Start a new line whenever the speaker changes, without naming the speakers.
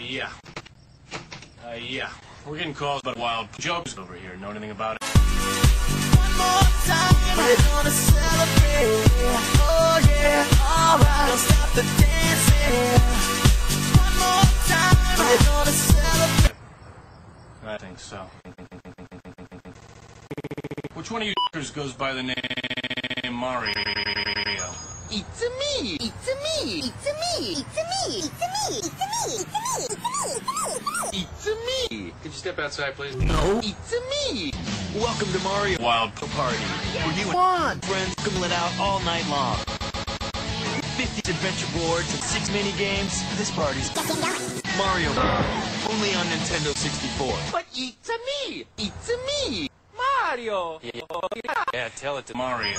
yeah. Uh, yeah. We're getting calls about wild jokes over here. Know anything about it?
One more time, we're gonna celebrate. Oh yeah, alright. Don't stop the dancing. One more time, we're gonna celebrate.
I think so. Which one of you f***ers goes by the name Mario?
It's me. It's me. It's me. It's me. It's me.
Step outside, please?
No. It's me. Welcome to Mario
Wild
Party, where you and friends can let out all night long. 50 adventure boards and six mini games. This party's Mario only on Nintendo 64. But it's me. It's me. Mario.
Yeah, tell it to Mario.